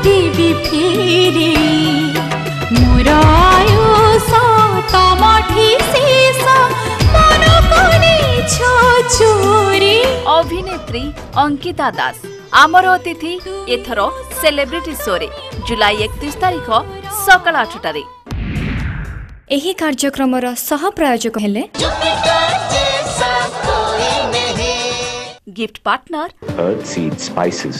ଉଠିବି ଫେରି ମୋର ଆୟୁଷ ତମଠି ଶେଷ ମନକୁ ନେଇଛ ଚୋରି ଅଭିନେତ୍ରୀ ଅଙ୍କିତା ଦାସ ଆମର ଅତିଥି ଏଥର ସେଲିବ୍ରିଟି ଶୋରେ ଜୁଲାଇ ଏକତିରିଶ ତାରିଖ ସକାଳ ଆଠଟାରେ ଏହି କାର୍ଯ୍ୟକ୍ରମର ସହ ପ୍ରାୟୋଜକ ହେଲେ gift partner Earth Seed Spices